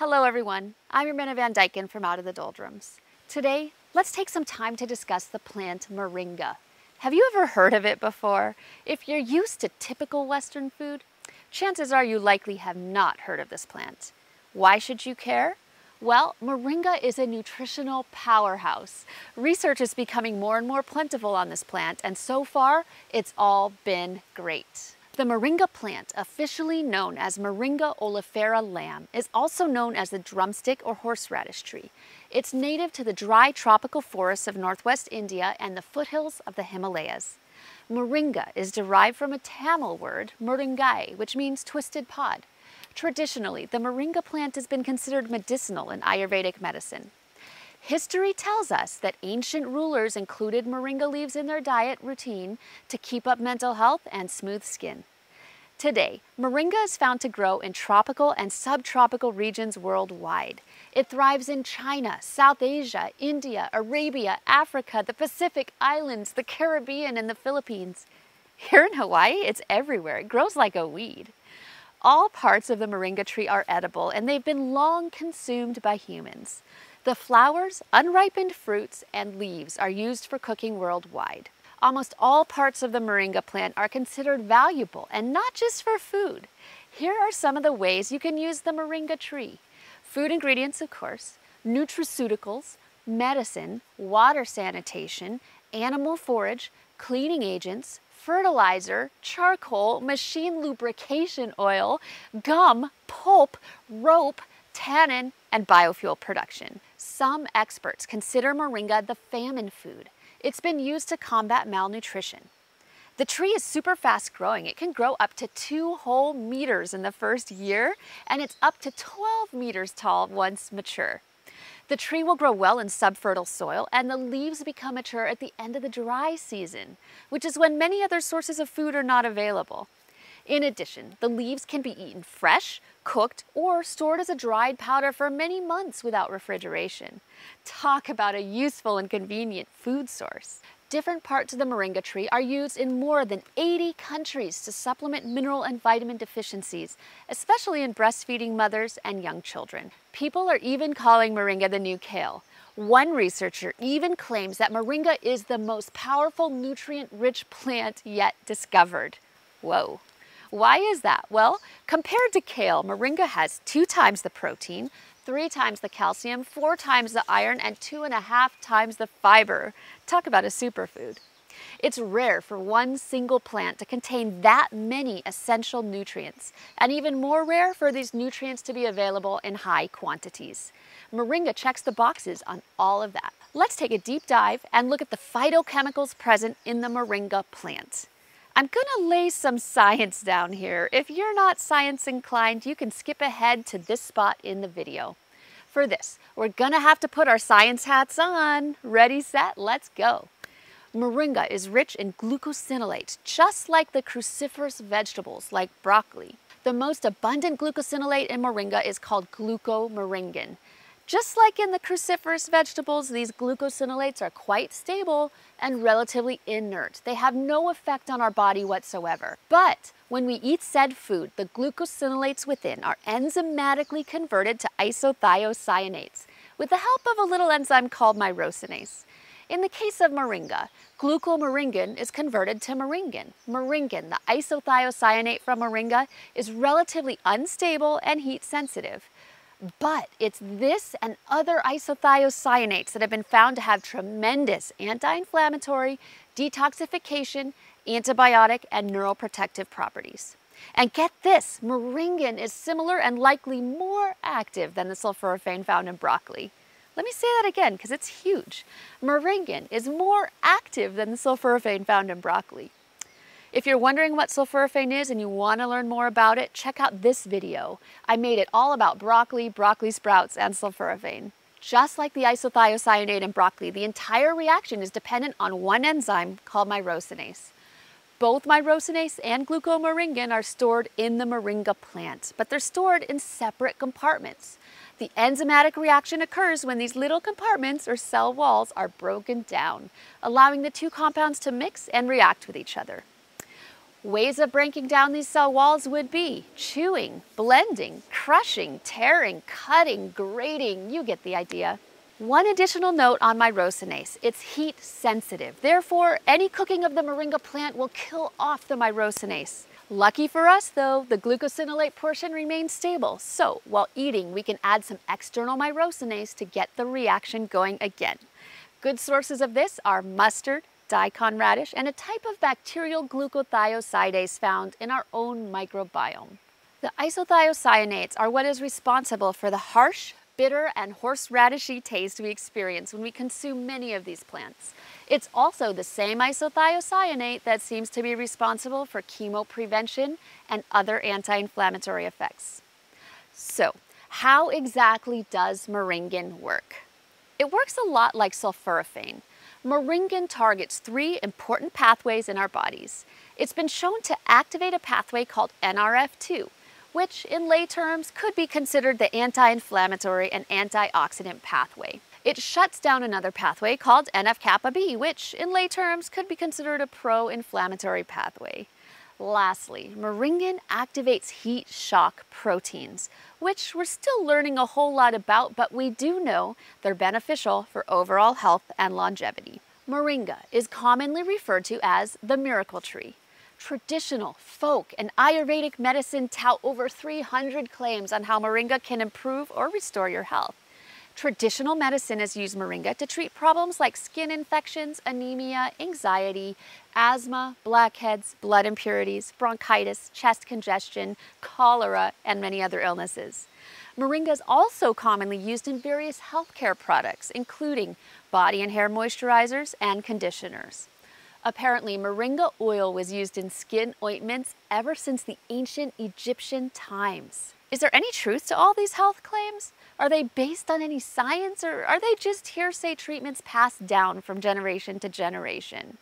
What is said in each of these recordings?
Hello everyone, I'm Romana Van Dyken from Out of the Doldrums. Today, let's take some time to discuss the plant moringa. Have you ever heard of it before? If you're used to typical Western food, chances are you likely have not heard of this plant. Why should you care? Well, moringa is a nutritional powerhouse. Research is becoming more and more plentiful on this plant, and so far, it's all been great. The moringa plant, officially known as Moringa oleifera lam, is also known as the drumstick or horseradish tree. It's native to the dry tropical forests of northwest India and the foothills of the Himalayas. Moringa is derived from a Tamil word, murungai, which means twisted pod. Traditionally, the moringa plant has been considered medicinal in Ayurvedic medicine. History tells us that ancient rulers included moringa leaves in their diet routine to keep up mental health and smooth skin. Today, moringa is found to grow in tropical and subtropical regions worldwide. It thrives in China, South Asia, India, Arabia, Africa, the Pacific Islands, the Caribbean, and the Philippines. Here in Hawaii, it's everywhere. It grows like a weed. All parts of the moringa tree are edible and they've been long consumed by humans. The flowers, unripened fruits, and leaves are used for cooking worldwide. Almost all parts of the moringa plant are considered valuable and not just for food. Here are some of the ways you can use the moringa tree. Food ingredients, of course, nutraceuticals, medicine, water sanitation, animal forage, cleaning agents, fertilizer, charcoal, machine lubrication oil, gum, pulp, rope, tannin, and biofuel production. Some experts consider moringa the famine food. It's been used to combat malnutrition. The tree is super fast growing. It can grow up to two whole meters in the first year, and it's up to 12 meters tall once mature. The tree will grow well in subfertile soil, and the leaves become mature at the end of the dry season, which is when many other sources of food are not available. In addition, the leaves can be eaten fresh, cooked, or stored as a dried powder for many months without refrigeration. Talk about a useful and convenient food source. Different parts of the moringa tree are used in more than 80 countries to supplement mineral and vitamin deficiencies, especially in breastfeeding mothers and young children. People are even calling moringa the new kale. One researcher even claims that moringa is the most powerful nutrient-rich plant yet discovered. Whoa. Why is that? Well, compared to kale, moringa has two times the protein, three times the calcium, four times the iron, and two and a half times the fiber. Talk about a superfood. It's rare for one single plant to contain that many essential nutrients, and even more rare for these nutrients to be available in high quantities. Moringa checks the boxes on all of that. Let's take a deep dive and look at the phytochemicals present in the moringa plant. I'm gonna lay some science down here. If you're not science inclined, you can skip ahead to this spot in the video. For this, we're gonna have to put our science hats on. Ready, set, let's go. Moringa is rich in glucosinolates, just like the cruciferous vegetables like broccoli. The most abundant glucosinolate in moringa is called glucomoringin. Just like in the cruciferous vegetables, these glucosinolates are quite stable and relatively inert. They have no effect on our body whatsoever. But when we eat said food, the glucosinolates within are enzymatically converted to isothiocyanates with the help of a little enzyme called myrosinase. In the case of moringa, glucomoringin is converted to moringin. Moringin, the isothiocyanate from moringa, is relatively unstable and heat sensitive. But it's this and other isothiocyanates that have been found to have tremendous anti-inflammatory, detoxification, antibiotic, and neuroprotective properties. And get this, moringin is similar and likely more active than the sulforaphane found in broccoli. Let me say that again because it's huge. Moringin is more active than the sulforaphane found in broccoli. If you're wondering what sulforaphane is and you want to learn more about it, check out this video. I made it all about broccoli, broccoli sprouts, and sulforaphane. Just like the isothiocyanate in broccoli, the entire reaction is dependent on one enzyme called myrosinase. Both myrosinase and glucomoringin are stored in the moringa plant, but they're stored in separate compartments. The enzymatic reaction occurs when these little compartments or cell walls are broken down, allowing the two compounds to mix and react with each other. Ways of breaking down these cell walls would be chewing, blending, crushing, tearing, cutting, grating, you get the idea. One additional note on my myrosinase, it's heat sensitive. Therefore, any cooking of the moringa plant will kill off the myrosinase. Lucky for us though, the glucosinolate portion remains stable. So while eating, we can add some external myrosinase to get the reaction going again. Good sources of this are mustard, daikon radish, and a type of bacterial glucothioside found in our own microbiome. The isothiocyanates are what is responsible for the harsh, bitter and horseradishy taste we experience when we consume many of these plants. It's also the same isothiocyanate that seems to be responsible for chemoprevention and other anti-inflammatory effects. So, how exactly does moringin work? It works a lot like sulforaphane. Moringin targets three important pathways in our bodies. It's been shown to activate a pathway called NRF2, which in lay terms could be considered the anti-inflammatory and antioxidant pathway. It shuts down another pathway called NF-kappa B, which in lay terms could be considered a pro-inflammatory pathway. Lastly, moringin activates heat shock proteins, which we're still learning a whole lot about, but we do know they're beneficial for overall health and longevity. Moringa is commonly referred to as the miracle tree Traditional, folk, and Ayurvedic medicine tout over 300 claims on how moringa can improve or restore your health. Traditional medicine has used moringa to treat problems like skin infections, anemia, anxiety, asthma, blackheads, blood impurities, bronchitis, chest congestion, cholera, and many other illnesses. Moringa is also commonly used in various healthcare products, including body and hair moisturizers and conditioners. Apparently, moringa oil was used in skin ointments ever since the ancient Egyptian times. Is there any truth to all these health claims? Are they based on any science or are they just hearsay treatments passed down from generation to generation?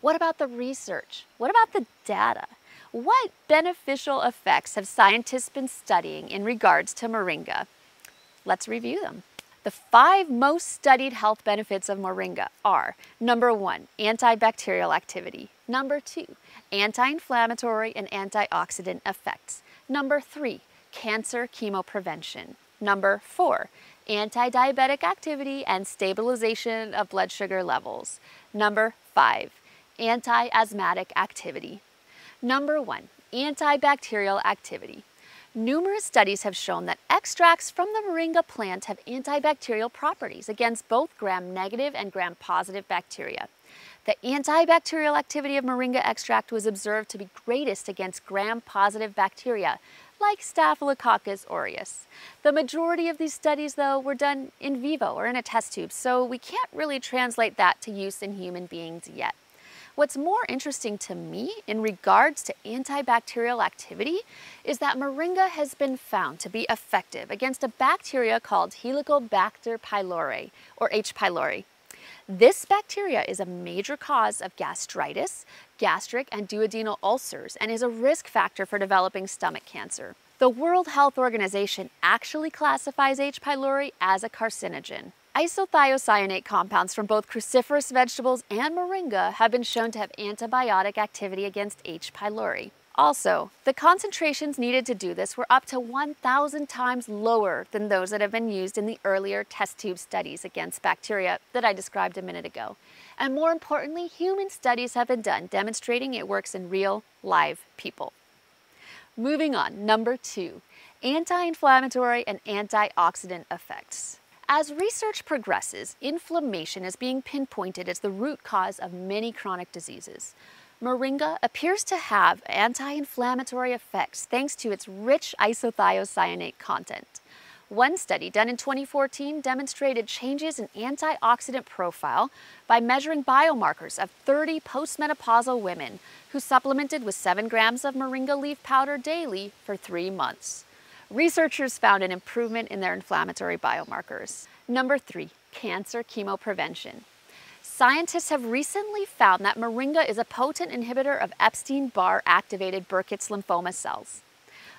What about the research? What about the data? What beneficial effects have scientists been studying in regards to moringa? Let's review them. The five most studied health benefits of moringa are number one, antibacterial activity. Number two, anti-inflammatory and antioxidant effects. Number three, cancer chemoprevention. Number four, anti-diabetic activity and stabilization of blood sugar levels. Number five, anti-asthmatic activity. Number one, antibacterial activity. Numerous studies have shown that extracts from the moringa plant have antibacterial properties against both gram-negative and gram-positive bacteria. The antibacterial activity of moringa extract was observed to be greatest against gram-positive bacteria, like Staphylococcus aureus. The majority of these studies, though, were done in vivo or in a test tube, so we can't really translate that to use in human beings yet. What's more interesting to me in regards to antibacterial activity is that moringa has been found to be effective against a bacteria called Helicobacter pylori, or H. pylori. This bacteria is a major cause of gastritis, gastric and duodenal ulcers, and is a risk factor for developing stomach cancer. The World Health Organization actually classifies H. pylori as a carcinogen. Isothiocyanate compounds from both cruciferous vegetables and moringa have been shown to have antibiotic activity against H. pylori. Also, the concentrations needed to do this were up to 1,000 times lower than those that have been used in the earlier test tube studies against bacteria that I described a minute ago. And more importantly, human studies have been done demonstrating it works in real, live people. Moving on, number two, anti-inflammatory and antioxidant effects. As research progresses, inflammation is being pinpointed as the root cause of many chronic diseases. Moringa appears to have anti-inflammatory effects thanks to its rich isothiocyanate content. One study done in 2014 demonstrated changes in antioxidant profile by measuring biomarkers of 30 postmenopausal women who supplemented with 7 grams of moringa leaf powder daily for three months researchers found an improvement in their inflammatory biomarkers. Number three, cancer chemoprevention. Scientists have recently found that moringa is a potent inhibitor of Epstein-Barr activated Burkitt's lymphoma cells.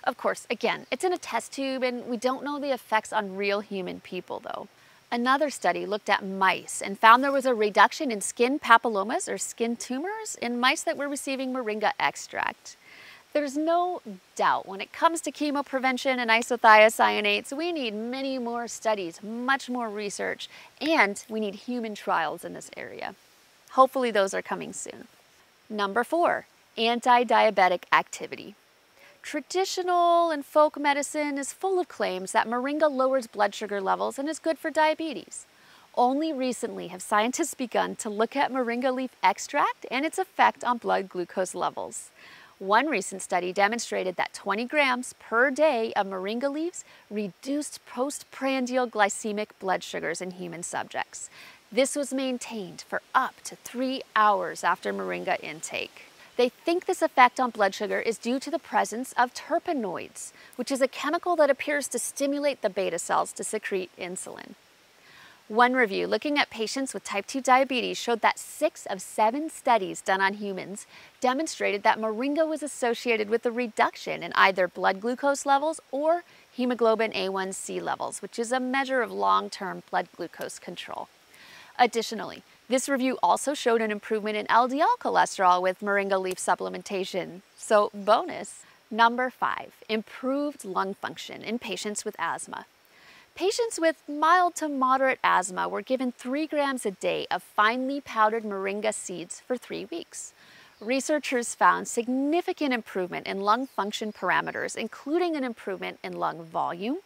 Of course, again, it's in a test tube and we don't know the effects on real human people though. Another study looked at mice and found there was a reduction in skin papillomas or skin tumors in mice that were receiving moringa extract. There's no doubt when it comes to chemoprevention and isothiocyanates, we need many more studies, much more research, and we need human trials in this area. Hopefully those are coming soon. Number four, anti-diabetic activity. Traditional and folk medicine is full of claims that moringa lowers blood sugar levels and is good for diabetes. Only recently have scientists begun to look at moringa leaf extract and its effect on blood glucose levels. One recent study demonstrated that 20 grams per day of moringa leaves reduced postprandial glycemic blood sugars in human subjects. This was maintained for up to three hours after moringa intake. They think this effect on blood sugar is due to the presence of terpenoids, which is a chemical that appears to stimulate the beta cells to secrete insulin. One review looking at patients with type 2 diabetes showed that six of seven studies done on humans demonstrated that moringa was associated with a reduction in either blood glucose levels or hemoglobin A1C levels, which is a measure of long-term blood glucose control. Additionally, this review also showed an improvement in LDL cholesterol with moringa leaf supplementation. So bonus. Number five, improved lung function in patients with asthma. Patients with mild to moderate asthma were given three grams a day of finely powdered moringa seeds for three weeks. Researchers found significant improvement in lung function parameters, including an improvement in lung volume,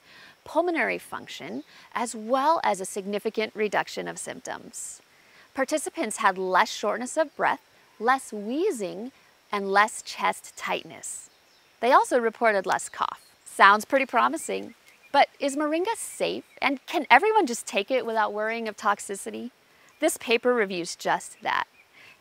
pulmonary function, as well as a significant reduction of symptoms. Participants had less shortness of breath, less wheezing, and less chest tightness. They also reported less cough. Sounds pretty promising. But is moringa safe and can everyone just take it without worrying of toxicity? This paper reviews just that.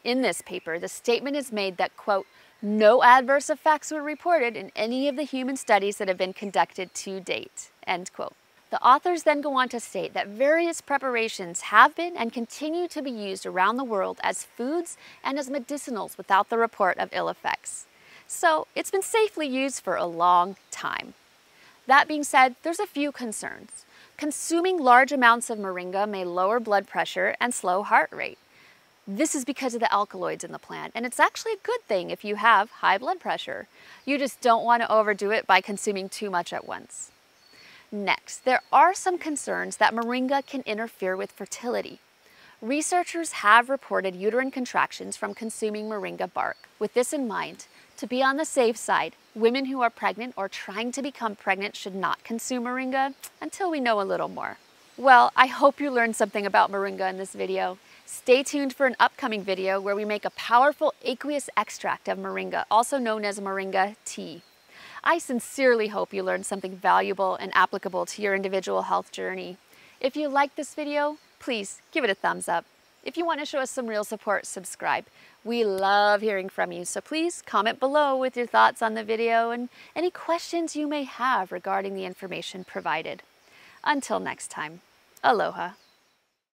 In this paper, the statement is made that, quote, no adverse effects were reported in any of the human studies that have been conducted to date, end quote. The authors then go on to state that various preparations have been and continue to be used around the world as foods and as medicinals without the report of ill effects. So it's been safely used for a long time. That being said, there's a few concerns. Consuming large amounts of moringa may lower blood pressure and slow heart rate. This is because of the alkaloids in the plant, and it's actually a good thing if you have high blood pressure. You just don't want to overdo it by consuming too much at once. Next, there are some concerns that moringa can interfere with fertility. Researchers have reported uterine contractions from consuming moringa bark. With this in mind, to be on the safe side, women who are pregnant or trying to become pregnant should not consume moringa until we know a little more. Well, I hope you learned something about moringa in this video. Stay tuned for an upcoming video where we make a powerful aqueous extract of moringa, also known as moringa tea. I sincerely hope you learned something valuable and applicable to your individual health journey. If you like this video, please give it a thumbs up. If you want to show us some real support, subscribe. We love hearing from you, so please comment below with your thoughts on the video and any questions you may have regarding the information provided. Until next time, aloha.